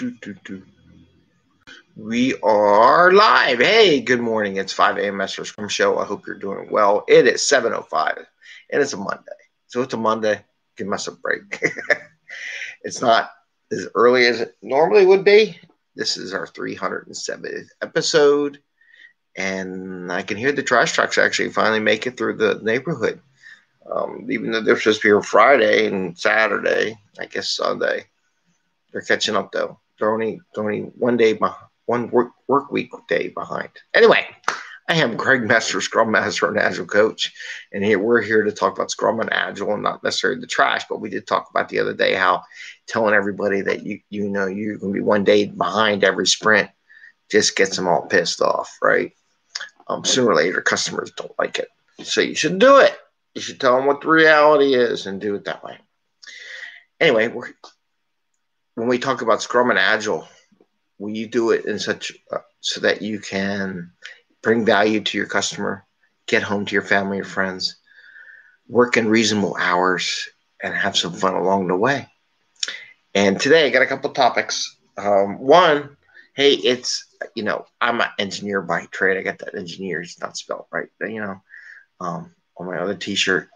Do, do, do. We are live. Hey, good morning. It's 5 a.m. Mester Scrum Show. I hope you're doing well. It is 7.05 and it's a Monday. So it's a Monday. Give us a break. it's not as early as it normally would be. This is our 370th episode. And I can hear the trash trucks actually finally make it through the neighborhood. Um, even though they're supposed to be here Friday and Saturday, I guess Sunday. They're catching up though. They're only they're only one day behind, one work, work week day behind. Anyway, I am Greg Mester, Scrum Master and Agile Coach, and here we're here to talk about Scrum and Agile, and not necessarily the trash, but we did talk about the other day how telling everybody that you you know you're going to be one day behind every sprint just gets them all pissed off, right? Um, sooner or later, customers don't like it, so you should do it. You should tell them what the reality is and do it that way. Anyway, we're when we talk about Scrum and Agile, we do it in such uh, so that you can bring value to your customer, get home to your family or friends, work in reasonable hours, and have some fun along the way. And today I got a couple topics. Um, one, hey, it's you know I'm an engineer by trade. I got that engineer; it's not spelled right, you know, um, on my other T-shirt.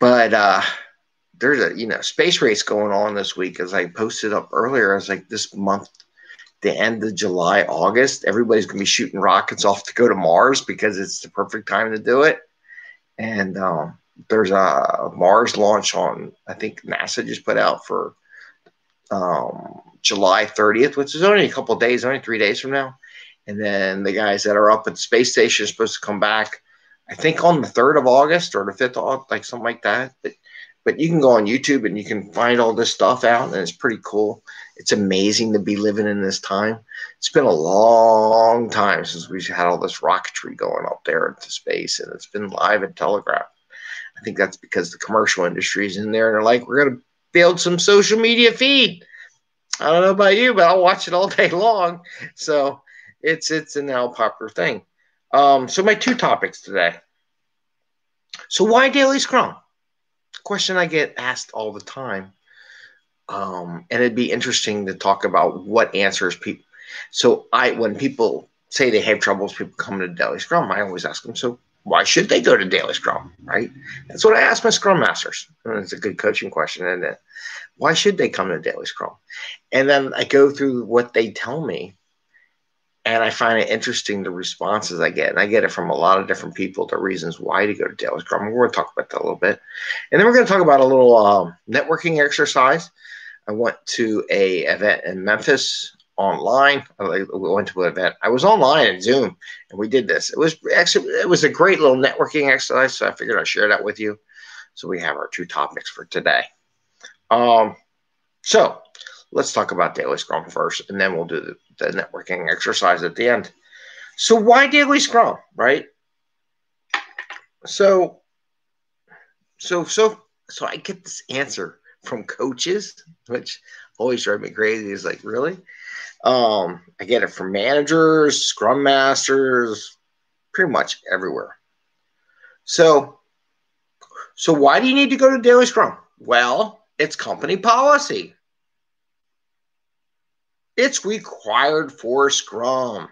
But uh, there's a you know space race going on this week as i posted up earlier. I was like this month the end of july august everybody's going to be shooting rockets off to go to mars because it's the perfect time to do it. And um, there's a mars launch on i think nasa just put out for um, july 30th which is only a couple days only three days from now. And then the guys that are up at the space station are supposed to come back i think on the 3rd of august or the 5th of august like something like that. But but you can go on YouTube and you can find all this stuff out, and it's pretty cool. It's amazing to be living in this time. It's been a long time since we've had all this rocketry going up there into space, and it's been live and telegraphed. I think that's because the commercial industry is in there, and they're like, we're going to build some social media feed. I don't know about you, but I'll watch it all day long. So it's it's a now popular thing. Um, so my two topics today. So why daily scrum? Question I get asked all the time. Um, and it'd be interesting to talk about what answers people. So I, when people say they have troubles, people come to Daily Scrum, I always ask them, so why should they go to Daily Scrum? Right? That's what I ask my Scrum Masters. And it's a good coaching question, and it? Why should they come to Daily Scrum? And then I go through what they tell me, and I find it interesting the responses I get. And I get it from a lot of different people, the reasons why to go to Daily Scrum. We're going to talk about that a little bit. And then we're going to talk about a little um, networking exercise. I went to a event in Memphis online. I went to an event. I was online in Zoom, and we did this. It was actually it was a great little networking exercise. So I figured I'd share that with you. So we have our two topics for today. Um, so let's talk about Daily Scrum first, and then we'll do the the networking exercise at the end. So why daily scrum, right? So, so, so, so I get this answer from coaches, which always drive me crazy. Is like, really? Um, I get it from managers, scrum masters, pretty much everywhere. So, so why do you need to go to daily scrum? Well, it's company policy. It's required for Scrum.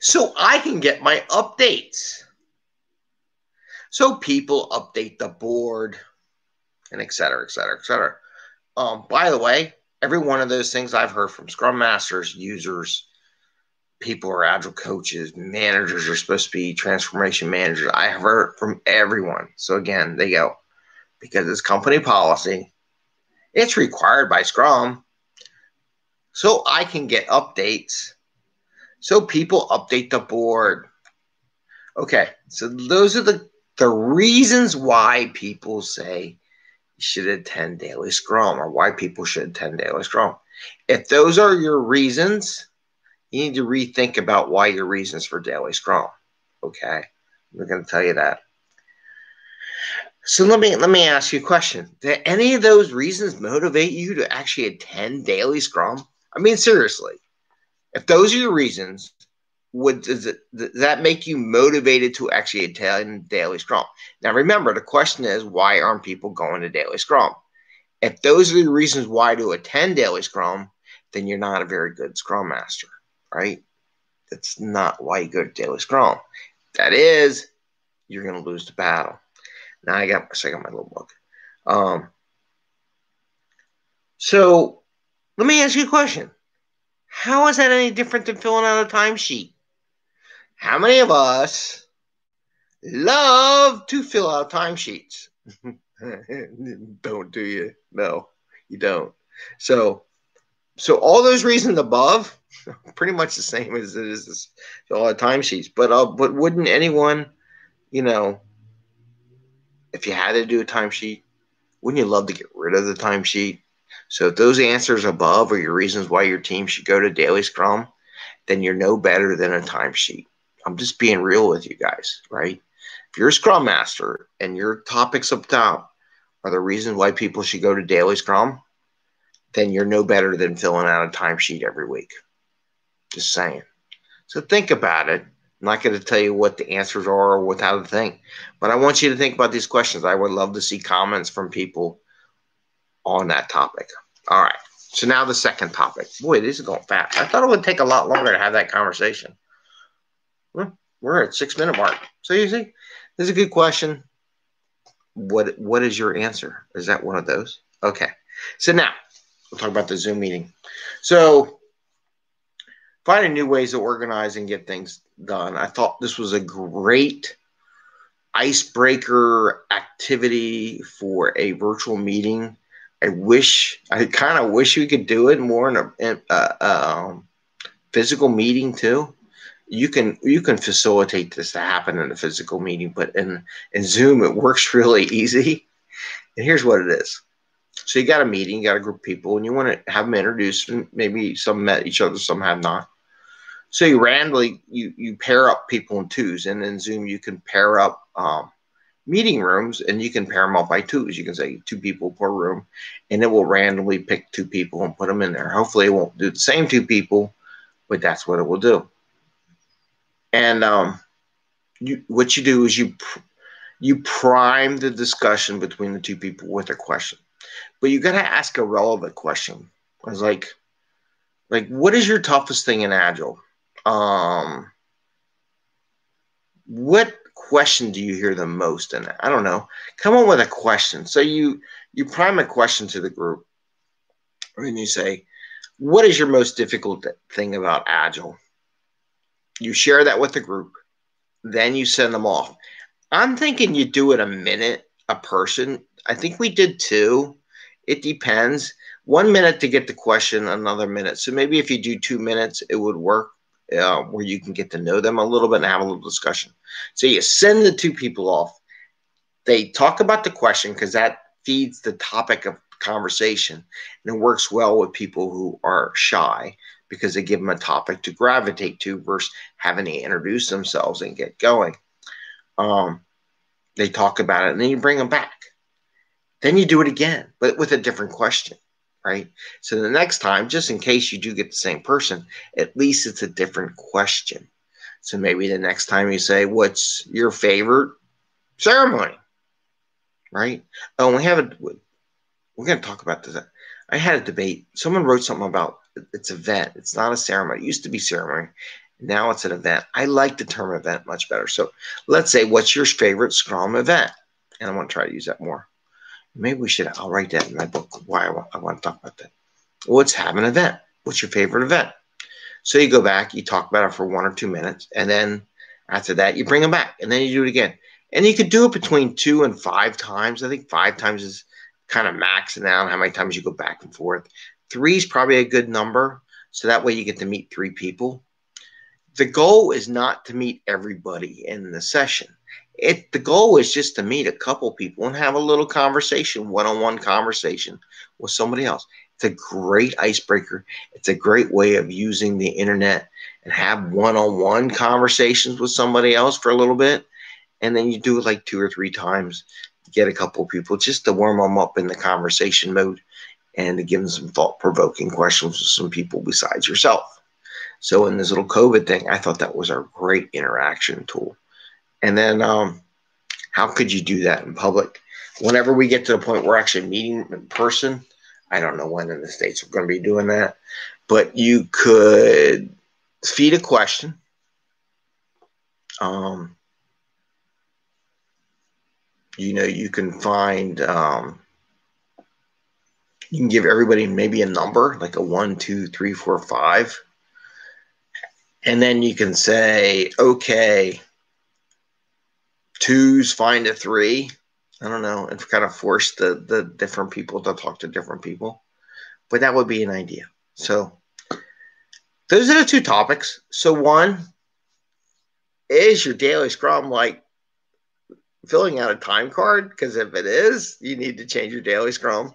So I can get my updates. So people update the board and et cetera, et cetera, et cetera. Um, by the way, every one of those things I've heard from Scrum Masters, users, people who are agile coaches, managers are supposed to be transformation managers. I have heard from everyone. So again, they go, because it's company policy, it's required by Scrum so I can get updates. So people update the board. Okay, so those are the, the reasons why people say you should attend Daily Scrum or why people should attend Daily Scrum. If those are your reasons, you need to rethink about why your reasons for Daily Scrum. Okay, we're going to tell you that. So let me let me ask you a question. Did any of those reasons motivate you to actually attend Daily Scrum? I mean, seriously, if those are your reasons, would does, it, does that make you motivated to actually attend daily scrum? Now, remember, the question is, why aren't people going to daily scrum? If those are the reasons why to attend Daily Scrum, then you're not a very good Scrum Master, right? That's not why you go to Daily Scrum. That is, you're going to lose the battle. Now I got, I got my little book. Um, so let me ask you a question. How is that any different than filling out a timesheet? How many of us love to fill out timesheets? don't do you? No, you don't. So, so all those reasons above, pretty much the same as it is a lot of timesheets. But uh, but wouldn't anyone, you know, if you had to do a timesheet, wouldn't you love to get rid of the timesheet? So if those answers above are your reasons why your team should go to Daily Scrum, then you're no better than a timesheet. I'm just being real with you guys, right? If you're a Scrum Master and your topics up top are the reasons why people should go to Daily Scrum, then you're no better than filling out a timesheet every week. Just saying. So think about it. I'm not going to tell you what the answers are or what how to think, but I want you to think about these questions. I would love to see comments from people on that topic. All right. So now the second topic. Boy, this is going fast. I thought it would take a lot longer to have that conversation. We're at six minute mark. So you see, this is a good question. What what is your answer? Is that one of those? Okay. So now we'll talk about the Zoom meeting. So finding new ways to organize and get things done. I thought this was a great icebreaker activity for a virtual meeting. I wish I kind of wish we could do it more in a, in a, um, physical meeting too. You can you can facilitate this to happen in a physical meeting, but in in Zoom it works really easy. And here's what it is. So you got a meeting, you got a group of people, and you want to have them introduced. Maybe some met each other, some have not. So you randomly you you pair up people in twos, and in Zoom you can pair up um, meeting rooms, and you can pair them up by twos. You can say two people per room, and it will randomly pick two people and put them in there. Hopefully, it won't do the same two people, but that's what it will do. And um, you, what you do is you you prime the discussion between the two people with a question, but you got to ask a relevant question. I was like, like, what is your toughest thing in Agile? Um, what question do you hear the most in it? I don't know. Come up with a question. So you you prime a question to the group, and you say, "What is your most difficult thing about Agile?" You share that with the group, then you send them off. I'm thinking you do it a minute a person. I think we did two. It depends. One minute to get the question, another minute. So maybe if you do two minutes, it would work uh, where you can get to know them a little bit and have a little discussion. So you send the two people off. They talk about the question because that feeds the topic of conversation and it works well with people who are shy because they give them a topic to gravitate to versus having to introduce themselves and get going. Um, they talk about it and then you bring them back. Then you do it again, but with a different question right? So the next time, just in case you do get the same person, at least it's a different question. So maybe the next time you say, What's your favorite ceremony? Right? Oh, we have a, we're going to talk about this. I had a debate. Someone wrote something about it's event. It's not a ceremony. It used to be ceremony. Now it's an event. I like the term event much better. So let's say, what's your favorite Scrum event? And I want to try to use that more. Maybe we should. I'll write that in my book. Why I want, I want to talk about that. Let's have an event. What's your favorite event? So you go back, you talk about it for one or two minutes, and then after that, you bring them back, and then you do it again. And you could do it between two and five times. I think five times is kind of maxing out how many times you go back and forth. Three is probably a good number. So that way you get to meet three people. The goal is not to meet everybody in the session it the goal is just to meet a couple people and have a little conversation, one-on-one conversation with somebody else. It's a great icebreaker. It's a great way of using the internet and have one-on-one conversations with somebody else for a little bit. And then you do it like two or three times, get a couple people just to warm them up in the conversation mode and to give them some thought-provoking questions with some people besides yourself. So in this little COVID thing, I thought that was a great interaction tool. And then, um, how could you do that in public? whenever we get to the point we're actually meeting in person, I don't know when in the States we're going to be doing that, but you could feed a question. Um, you know, you can find, um, you can give everybody maybe a number, like a one, two, three, four, five. And then you can say, okay, twos find a three. I don't know, and kind of force the the different people to talk to different people. But that would be an idea. So those are the two topics. So one is your daily scrum like filling out a time card? Because if it is, you need to change your daily scrum.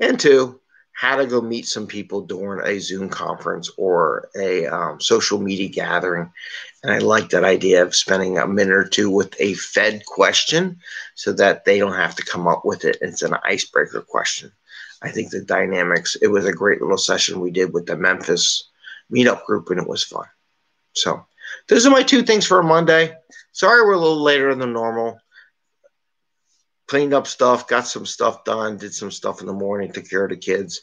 And two, how to go meet some people during a Zoom conference or a um, social media gathering. And I like that idea of spending a minute or two with a Fed question so that they don't have to come up with it. It's an icebreaker question. I think the dynamics, it was a great little session we did with the Memphis meetup group, and it was fun. So, those are my two things for a Monday. Sorry we're a little later than normal cleaned up stuff, got some stuff done, did some stuff in the morning, took care of the kids,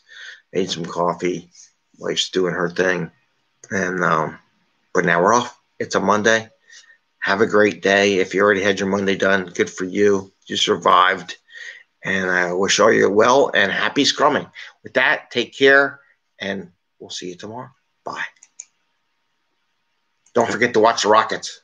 made some coffee. Wife's doing her thing. And um, but now we're off. It's a Monday. Have a great day. If you already had your Monday done, good for you. You survived. And I wish all you well and happy scrumming. With that, take care and we'll see you tomorrow. Bye. Don't forget to watch the Rockets.